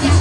Thank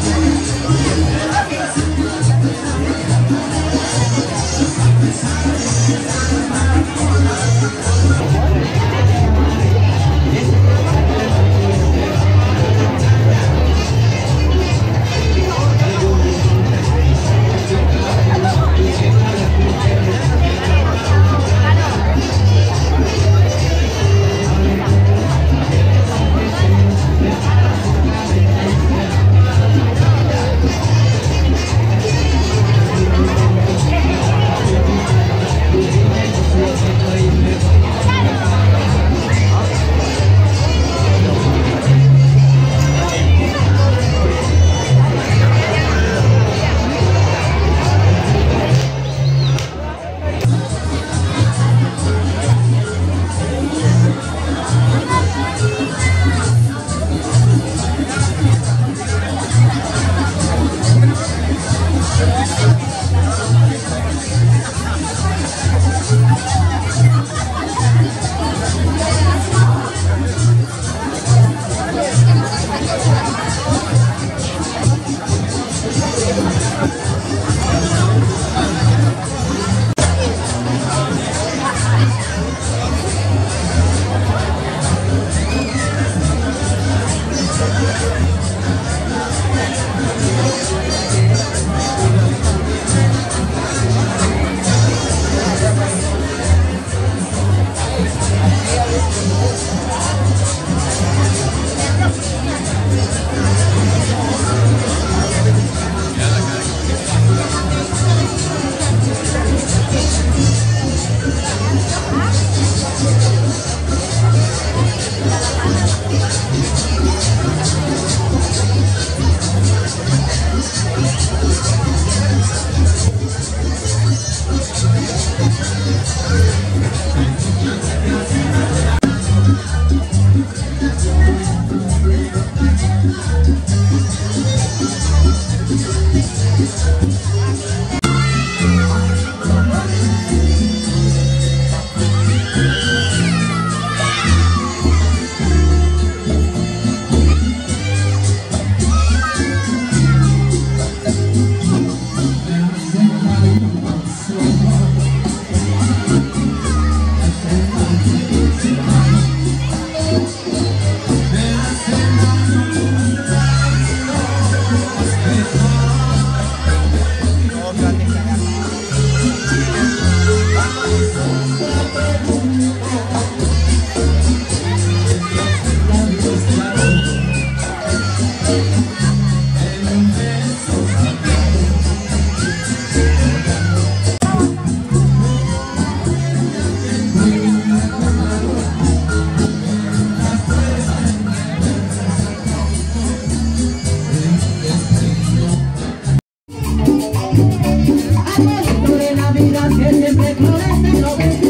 florece, la vida que siempre florece, no